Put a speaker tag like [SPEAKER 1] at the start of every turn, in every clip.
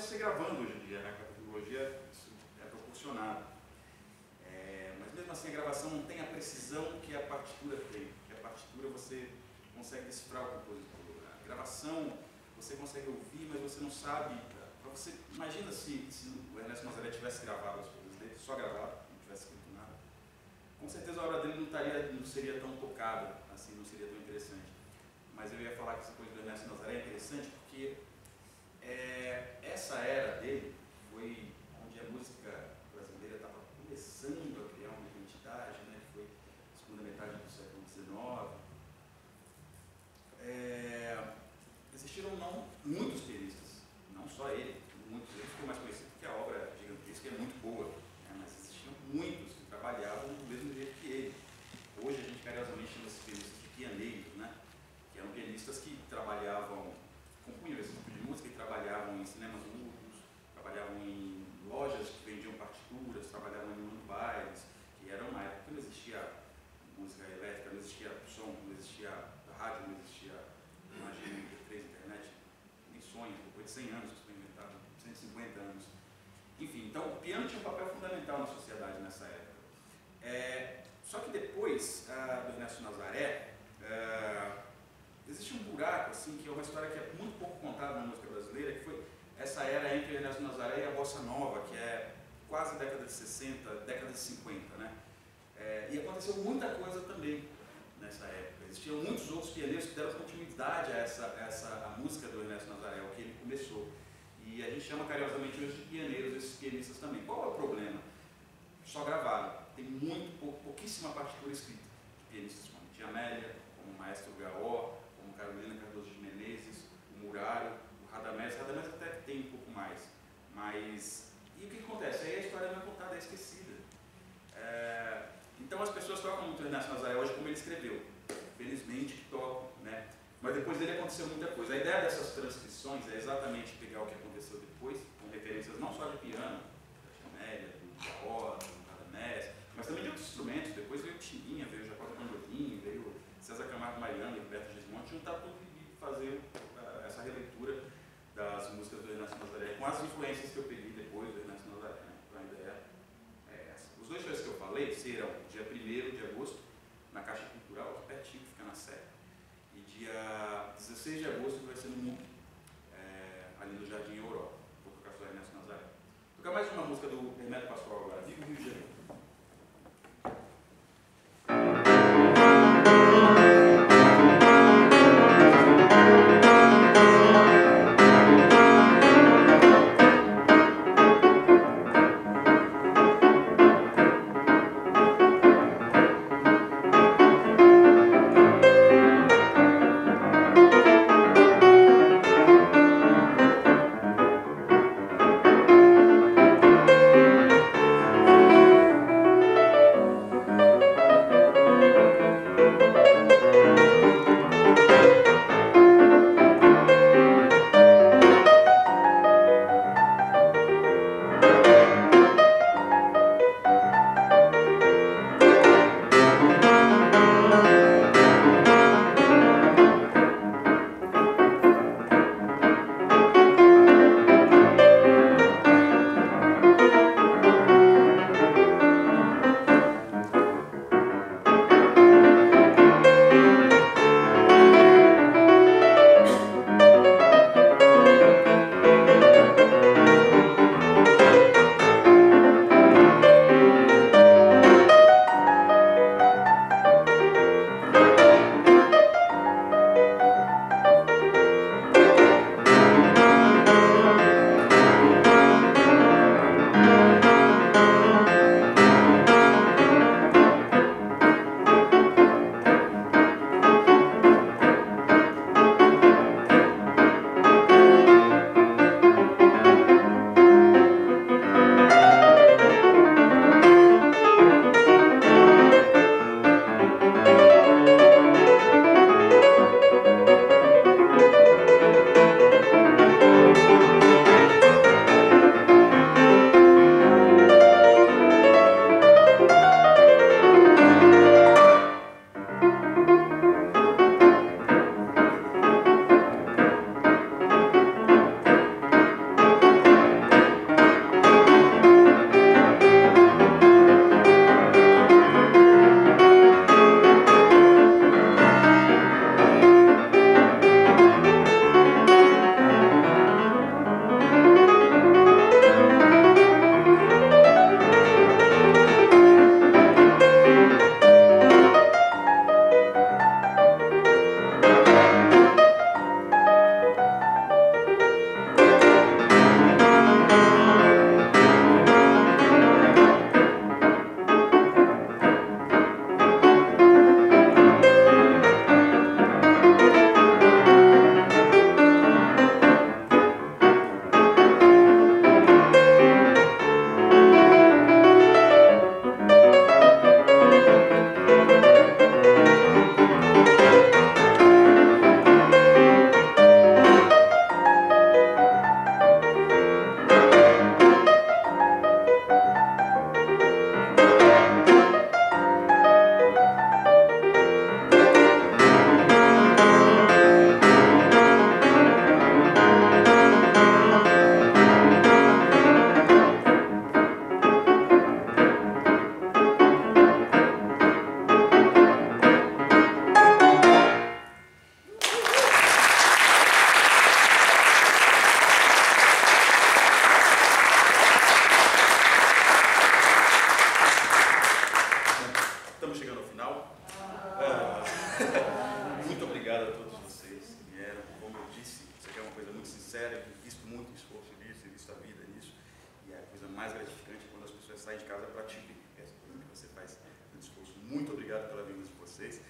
[SPEAKER 1] é você gravando hoje em dia, né? A tecnologia isso é proporcionado. É, mas mesmo assim a gravação não tem a precisão que a partitura tem. Que a partitura você consegue decifrar o compositor. A gravação você consegue ouvir, mas você não sabe você imagina se, se o Ernesto Nazaré tivesse gravado as coisas dele, só gravado, não tivesse escrito nada. Com certeza a obra dele não, estaria, não seria tão tocada, assim, não seria tão interessante. Mas eu ia falar que essa coisa do Ernesto Nazaré é interessante porque é, essa era dele foi onde a música brasileira estava começando a criar uma identidade, né? foi a segunda metade do século XIX. É, existiram não muitos pianistas, não só ele, muito, ele ficou mais conhecido porque a obra é gigantesca é muito boa, né? mas existiam muitos que trabalhavam do mesmo jeito que ele. Hoje a gente carinhosamente chama esses pianistas de pianeiros, né? que eram pianistas que trabalhavam, compunham esse tipo de música e trabalhavam em cinemas mudos, trabalhavam em lojas que vendiam partituras, trabalhavam em bailes, que eram uma época que não existia música elétrica, não existia som, não existia rádio, não existia imagem, MP3, internet, nem sonho, depois de 100 anos 150 anos. Enfim, então o piano tinha um papel fundamental na sociedade nessa época. É, só que depois ah, do Ernesto Nazaré, ah, existe um buraco, assim, que é uma história que é muito pouco contada na música brasileira, que foi essa era entre Ernesto Nazaré e a Bossa Nova, que é quase década de 60, década de 50, né? É, e aconteceu muita coisa também nessa época. Existiam muitos outros pianistas que deram continuidade a essa, a essa a música do Ernesto Nazaré, o que ele começou. E a gente chama carinhosamente hoje de pioneiros esses pianistas também. Qual é o problema? Só gravaram. Tem muito, pou, pouquíssima partitura escrita de pianistas como Tia Amélia, como o Maestro Gaó, como Carolina Cardoso de Menezes, o Murário, o Radamés. Radamés até tem um pouco mais. Mas, e o que acontece? Aí a história não é contada, é esquecida. É, então as pessoas tocam muito o Ernesto Nazaré hoje como ele escreveu. Felizmente que tocam, né? Mas depois dele aconteceu muita coisa. A ideia dessas transcrições é exatamente pegar o que aconteceu depois, com referências não só de piano, da Chamélia, do Jaó, do Radamés, mas também de outros instrumentos. Depois veio o Timbinha, veio o Jacob Pandolim, veio César Camargo Mariano, Roberto Gismonte, juntar tudo e fazer uh, essa releitura das músicas do Ernesto Nazaré, com as influências que eu peguei vocês.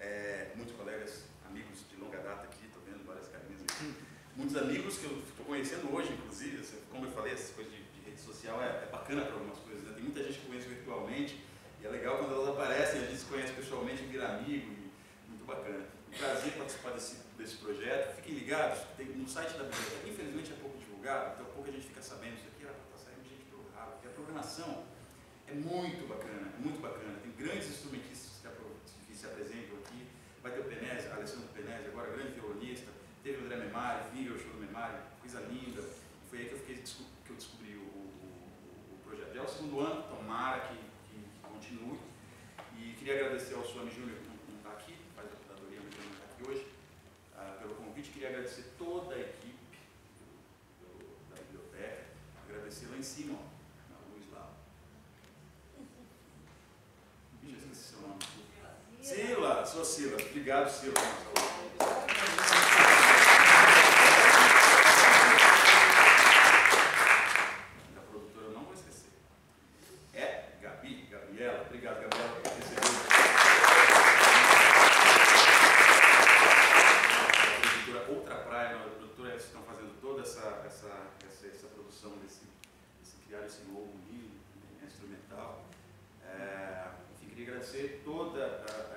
[SPEAKER 1] É, muitos colegas, amigos de longa data aqui, estou vendo várias carinhas aqui. Muitos amigos que eu estou conhecendo hoje, inclusive, como eu falei, essas coisas de, de rede social é, é bacana para algumas coisas. Né? Tem muita gente que conhece virtualmente e é legal quando elas aparecem, a gente se conhece pessoalmente, vira amigo, e muito bacana. Um prazer participar desse, desse projeto. Fiquem ligados, tem, no site da biblioteca, infelizmente é pouco divulgado, então pouco a gente fica sabendo isso aqui, está saindo gente pelo rabo, porque a programação é muito bacana, muito bacana. Tem grandes instrumentistas que, se apresentam aqui. Vai ter o Penese, Alessandro Penese, agora grande violonista. Teve o André Memari, vi o show do Memari, coisa linda. Foi aí que eu, fiquei, que eu descobri o, o, o, projeto. É o segundo ano, tomara que, que, que continue. E queria agradecer ao Suami Júnior, que não está aqui, faz a cuidadoria, mas não está aqui hoje, uh, pelo convite. Queria agradecer toda a equipe do, do, da biblioteca, agradecer lá em cima, Obrigado, Sila. Da produtora não vou esquecer. É Gabi, Gabriela. Obrigado, Gabriela, por receber. A produtora Outra Praia, a produtora, eles estão fazendo toda essa, essa, essa, essa produção desse, desse, criar esse novo livro né, instrumental. É, enfim, queria agradecer toda a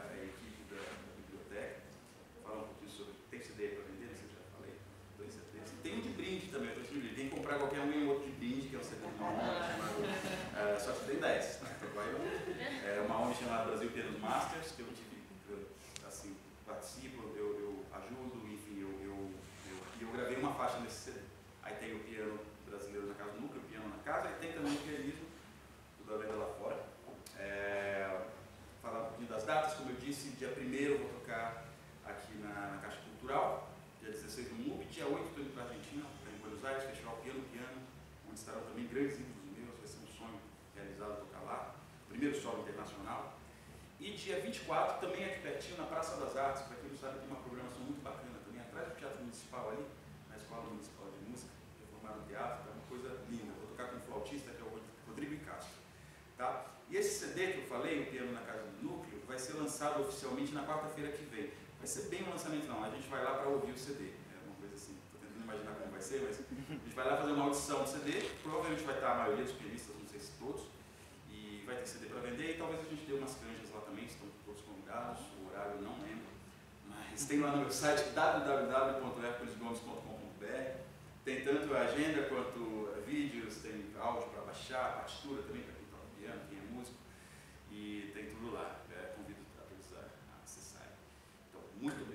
[SPEAKER 1] comprar qualquer um e outro de brinde, que é o CD de uma chamado. Só que tem 10. Né? É uma ONG chamada Brasil Pianos Masters, que eu tive, assim, participo, eu, eu ajudo, enfim, eu, eu, eu, eu, gravei uma faixa nesse CD. Aí tem o piano brasileiro na casa do núcleo, o piano na casa, e tem também o pianismo do da venda lá fora. É, falar um pouquinho das datas, como eu disse, dia 1 eu vou tocar aqui na, na Caixa Cultural, dia 16 no MUB, dia 8 estou indo para a Argentina, Buenos Aires, Festival Piano Piano, onde estarão também grandes ídolos meus, vai ser um sonho realizado tocar lá, primeiro solo internacional. E dia 24, também aqui pertinho, na Praça das Artes, para quem não sabe, tem uma programação muito bacana também, atrás do Teatro Municipal ali, na Escola Municipal de Música, reformado no teatro, é uma coisa linda. Vou tocar com um flautista, que é o Rodrigo Castro. Tá? E esse CD que eu falei, o Piano na Casa do Núcleo, vai ser lançado oficialmente na quarta-feira que vem. Vai ser bem um lançamento não, a gente vai lá para ouvir o CD imaginar como vai ser, mas a gente vai lá fazer uma audição do CD, provavelmente vai estar a maioria dos pianistas, não sei se todos, e vai ter CD para vender, e talvez a gente dê umas canjas lá também, estão todos convidados, o horário eu não lembro, mas tem lá no meu site www.herculesgomes.com.br, tem tanto a agenda quanto vídeos, tem áudio para baixar, partitura também para quem toca piano, quem é músico, e tem tudo lá. É, convido a todos a acessar. Então, muito obrigado